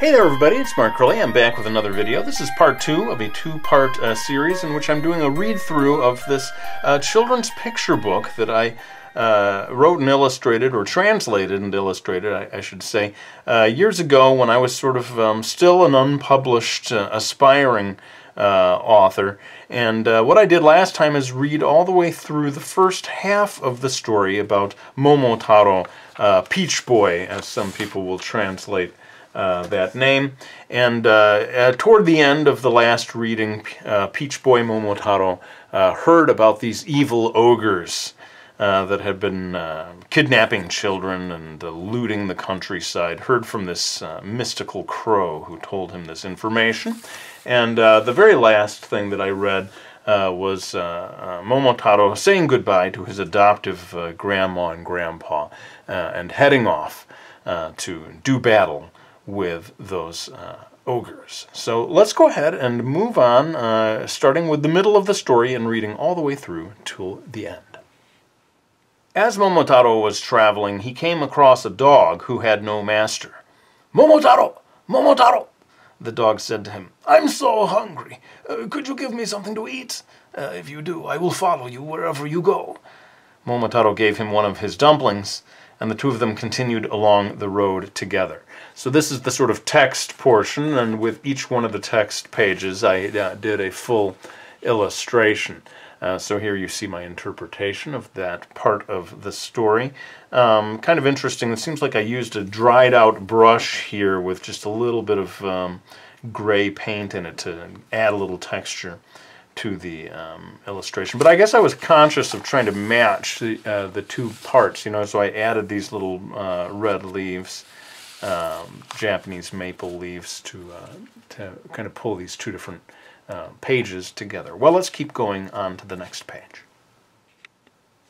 Hey there everybody, it's Mark Crilley. I'm back with another video. This is part two of a two-part uh, series in which I'm doing a read-through of this uh, children's picture book that I uh, wrote and illustrated, or translated and illustrated, I, I should say, uh, years ago when I was sort of um, still an unpublished, uh, aspiring uh, author. And what I did last time is read all the way through the first half of the story about Momotaro, Peach Boy, as some people will translate uh, that name. And uh, toward the end of the last reading, uh, Peach Boy Momotaro uh, heard about these evil ogres uh, that had been kidnapping children and looting the countryside. Heard from this mystical crow who told him this information. And the very last thing that I read uh, was uh, Momotaro saying goodbye to his adoptive grandma and grandpa and heading off to do battle with those uh, ogres. So let's go ahead and move on, uh, starting with the middle of the story and reading all the way through till the end. As Momotaro was traveling, he came across a dog who had no master. Momotaro! Momotaro! The dog said to him, I'm so hungry. Uh, could you give me something to eat? Uh, if you do, I will follow you wherever you go. Momotaro gave him one of his dumplings, and the two of them continued along the road together. So this is the sort of text portion, and with each one of the text pages I uh, did a full illustration. Uh, so here you see my interpretation of that part of the story. Um, kind of interesting. It seems like I used a dried out brush here with just a little bit of um, gray paint in it to add a little texture to the um, illustration. But I guess I was conscious of trying to match the, uh, the two parts, you know, so I added these little uh, red leaves, um, Japanese maple leaves to, uh, to kind of pull these two different uh, pages together. Well, let's keep going on to the next page.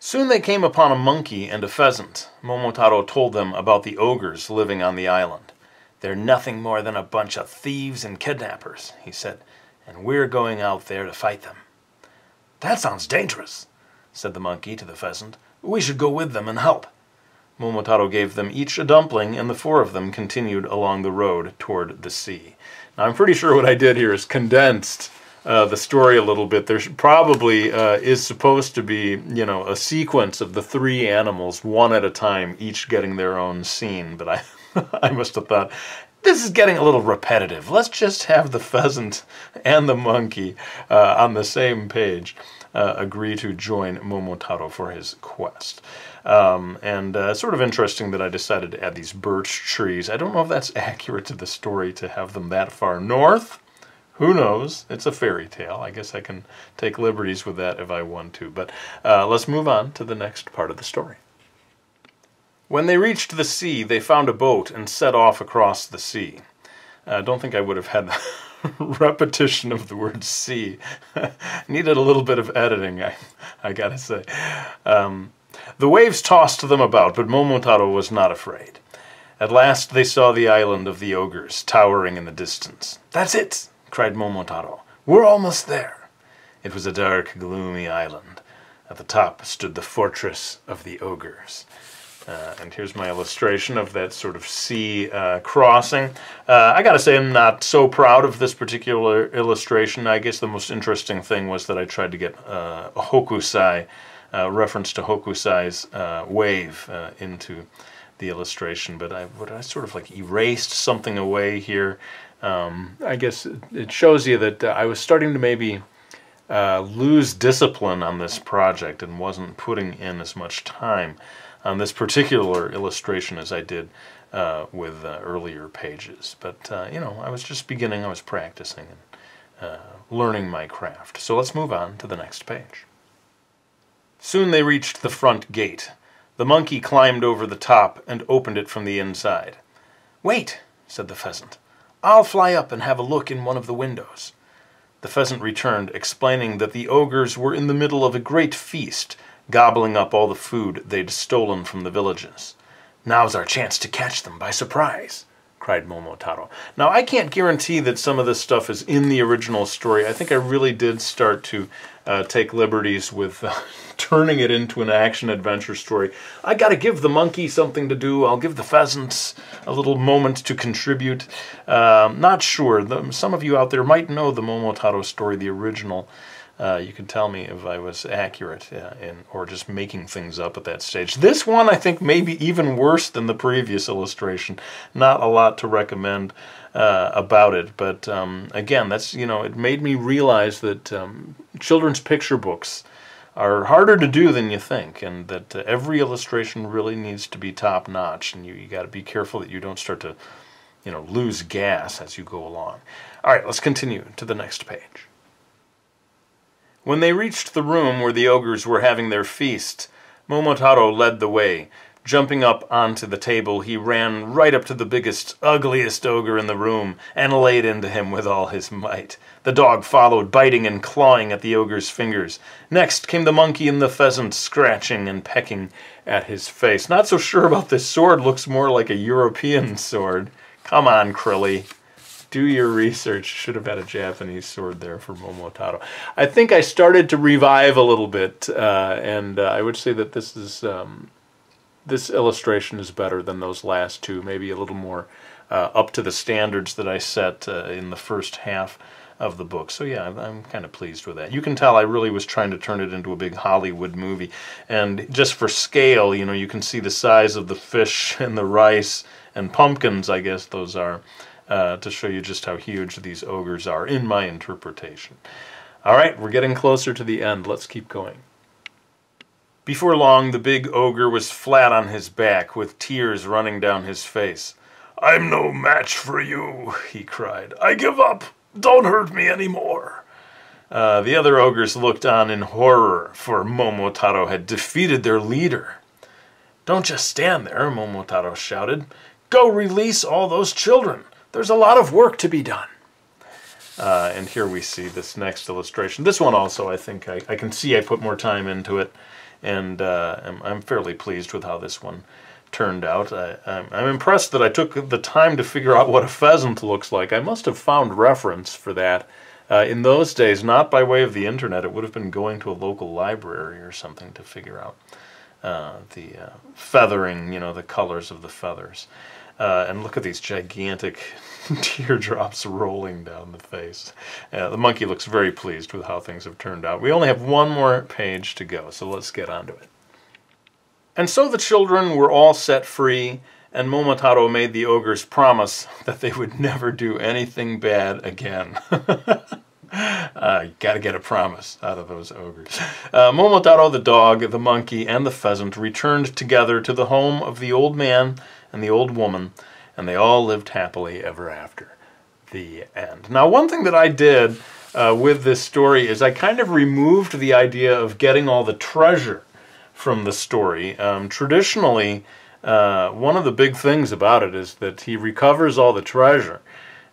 Soon they came upon a monkey and a pheasant. Momotaro told them about the ogres living on the island. They're nothing more than a bunch of thieves and kidnappers, he said and we're going out there to fight them. That sounds dangerous, said the monkey to the pheasant. We should go with them and help. Momotaro gave them each a dumpling, and the four of them continued along the road toward the sea. Now, I'm pretty sure what I did here is condensed uh, the story a little bit. There probably uh, is supposed to be, you know, a sequence of the three animals, one at a time, each getting their own scene. But I, I must have thought, this is getting a little repetitive. Let's just have the pheasant and the monkey uh, on the same page uh, agree to join Momotaro for his quest. Um, and uh, sort of interesting that I decided to add these birch trees. I don't know if that's accurate to the story to have them that far north. Who knows? It's a fairy tale. I guess I can take liberties with that if I want to. But uh, let's move on to the next part of the story. When they reached the sea, they found a boat and set off across the sea. I don't think I would have had the repetition of the word sea. Needed a little bit of editing, I, I gotta say. Um, the waves tossed them about, but Momotaro was not afraid. At last they saw the island of the ogres, towering in the distance. That's it, cried Momotaro. We're almost there. It was a dark, gloomy island. At the top stood the fortress of the ogres. Uh, and here's my illustration of that sort of sea uh, crossing. Uh, I gotta say I'm not so proud of this particular illustration. I guess the most interesting thing was that I tried to get uh, a Hokusai, uh, reference to Hokusai's uh, wave into the illustration, but I, I sort of like erased something away here. Um, I guess it shows you that I was starting to maybe lose discipline on this project and wasn't putting in as much time on this particular illustration as I did uh, with uh, earlier pages. But, uh, you know, I was just beginning, I was practicing and uh, learning my craft. So let's move on to the next page. Soon they reached the front gate. The monkey climbed over the top and opened it from the inside. Wait, said the pheasant. I'll fly up and have a look in one of the windows. The pheasant returned, explaining that the ogres were in the middle of a great feast gobbling up all the food they'd stolen from the villages. Now's our chance to catch them by surprise, cried Momotaro. Now, I can't guarantee that some of this stuff is in the original story. I think I really did start to uh, take liberties with uh, turning it into an action adventure story. I got to give the monkey something to do. I'll give the pheasants a little moment to contribute. Um, not sure. The, some of you out there might know the Momotaro story, the original. Uh, you can tell me if I was accurate uh, in, or just making things up at that stage. This one, I think, may be even worse than the previous illustration. Not a lot to recommend uh, about it, but um, again, that's you know, it made me realize that um, children's picture books are harder to do than you think, and that uh, every illustration really needs to be top notch, and you, you got to be careful that you don't start to, you know, lose gas as you go along. All right, let's continue to the next page. When they reached the room where the ogres were having their feast, Momotaro led the way. Jumping up onto the table, he ran right up to the biggest, ugliest ogre in the room and laid into him with all his might. The dog followed, biting and clawing at the ogre's fingers. Next came the monkey and the pheasant, scratching and pecking at his face. Not so sure about this sword, looks more like a European sword. Come on, Crilley do your research. Should have had a Japanese sword there for Momotaro. I think I started to revive a little bit, uh, and uh, I would say that this is um, this illustration is better than those last two. Maybe a little more uh, up to the standards that I set uh, in the first half of the book. So yeah, I'm, I'm kind of pleased with that. You can tell I really was trying to turn it into a big Hollywood movie. And just for scale, you know, you can see the size of the fish and the rice and pumpkins, I guess those are uh, to show you just how huge these ogres are in my interpretation. All right, we're getting closer to the end. Let's keep going. Before long, the big ogre was flat on his back, with tears running down his face. I'm no match for you, he cried. I give up. Don't hurt me any more. Uh, the other ogres looked on in horror, for Momotaro had defeated their leader. Don't just stand there, Momotaro shouted. Go release all those children there's a lot of work to be done. Uh, and here we see this next illustration. This one also, I think I, I can see I put more time into it, and uh, I'm, I'm, fairly pleased with how this one turned out. I, am impressed that I took the time to figure out what a pheasant looks like. I must have found reference for that. Uh, in those days, not by way of the internet, it would have been going to a local library or something to figure out uh, the uh, feathering, you know, the colors of the feathers. Uh, and look at these gigantic teardrops rolling down the face. Uh, the monkey looks very pleased with how things have turned out. We only have one more page to go, so let's get on to it. And so the children were all set free, and Momotaro made the ogres promise that they would never do anything bad again. Uh, got to get a promise out of those ogres. Uh, Momotaro the dog, the monkey, and the pheasant returned together to the home of the old man and the old woman, and they all lived happily ever after. The end. Now, one thing that I did uh, with this story is I kind of removed the idea of getting all the treasure from the story. Um, traditionally, uh, one of the big things about it is that he recovers all the treasure.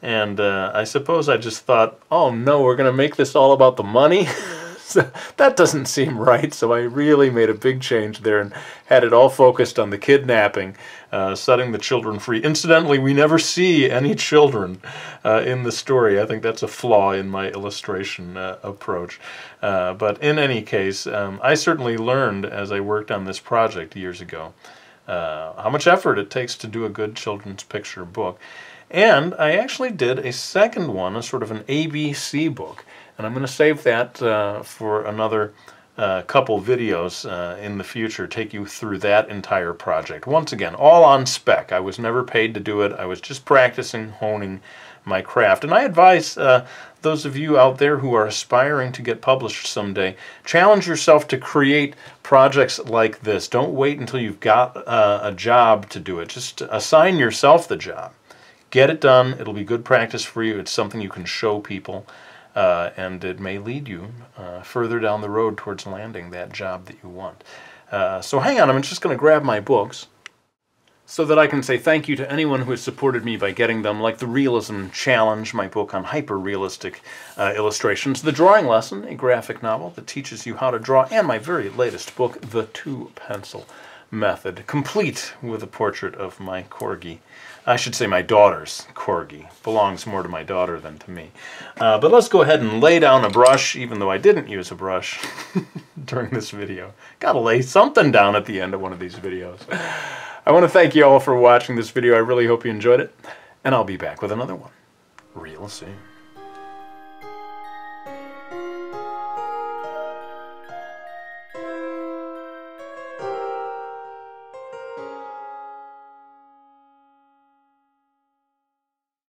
And uh, I suppose I just thought, oh no, we're going to make this all about the money? that doesn't seem right. So I really made a big change there and had it all focused on the kidnapping, uh, setting the children free. Incidentally, we never see any children uh, in the story. I think that's a flaw in my illustration uh, approach. Uh, but in any case, um, I certainly learned as I worked on this project years ago uh, how much effort it takes to do a good children's picture book. And I actually did a second one, a sort of an ABC book. And I'm going to save that uh, for another uh, couple videos uh, in the future, take you through that entire project. Once again, all on spec. I was never paid to do it. I was just practicing, honing my craft. And I advise uh, those of you out there who are aspiring to get published someday, challenge yourself to create projects like this. Don't wait until you've got uh, a job to do it. Just assign yourself the job. Get it done. It'll be good practice for you. It's something you can show people uh, and it may lead you uh, further down the road towards landing that job that you want. Uh, so hang on, I'm just going to grab my books so that I can say thank you to anyone who has supported me by getting them, like the Realism Challenge, my book on hyper-realistic uh, illustrations, The Drawing Lesson, a graphic novel that teaches you how to draw, and my very latest book, The Two Pencil method, complete with a portrait of my corgi. I should say my daughter's corgi. Belongs more to my daughter than to me. Uh, but let's go ahead and lay down a brush, even though I didn't use a brush during this video. Gotta lay something down at the end of one of these videos. I want to thank you all for watching this video. I really hope you enjoyed it. And I'll be back with another one real soon.